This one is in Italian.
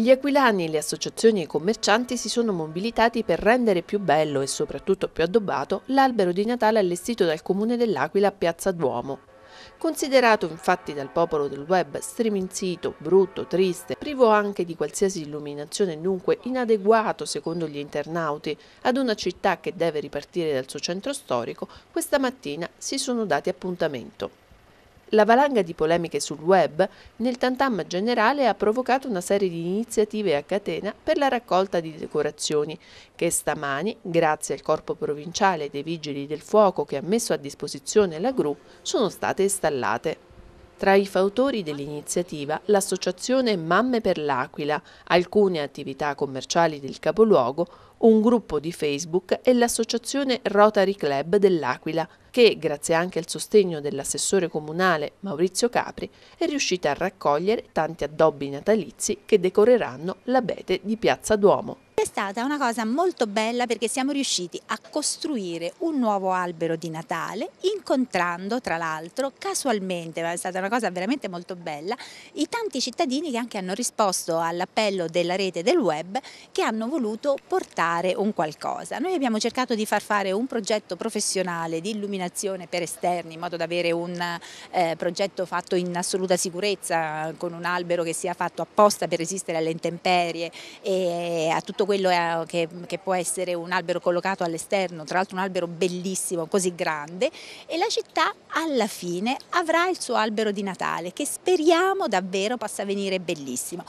Gli aquilani, le associazioni e i commercianti si sono mobilitati per rendere più bello e soprattutto più addobbato l'albero di Natale allestito dal comune dell'Aquila a Piazza Duomo. Considerato infatti dal popolo del web striminzito, brutto, triste, privo anche di qualsiasi illuminazione e dunque inadeguato secondo gli internauti ad una città che deve ripartire dal suo centro storico, questa mattina si sono dati appuntamento. La valanga di polemiche sul web nel tantam generale ha provocato una serie di iniziative a catena per la raccolta di decorazioni che stamani, grazie al corpo provinciale dei vigili del fuoco che ha messo a disposizione la GRU, sono state installate. Tra i fautori dell'iniziativa l'associazione Mamme per l'Aquila, alcune attività commerciali del capoluogo, un gruppo di Facebook e l'associazione Rotary Club dell'Aquila, che, grazie anche al sostegno dell'assessore comunale Maurizio Capri, è riuscita a raccogliere tanti addobbi natalizi che decoreranno l'abete di Piazza Duomo. Stata una cosa molto bella perché siamo riusciti a costruire un nuovo albero di Natale incontrando tra l'altro casualmente, è stata una cosa veramente molto bella, i tanti cittadini che anche hanno risposto all'appello della rete del web che hanno voluto portare un qualcosa. Noi abbiamo cercato di far fare un progetto professionale di illuminazione per esterni in modo da avere un eh, progetto fatto in assoluta sicurezza con un albero che sia fatto apposta per resistere alle intemperie e a tutto quello è, che, che, può essere un albero collocato all'esterno, tra l'altro un albero bellissimo, così grande, e la città alla fine avrà il suo albero di Natale che speriamo davvero possa venire bellissimo.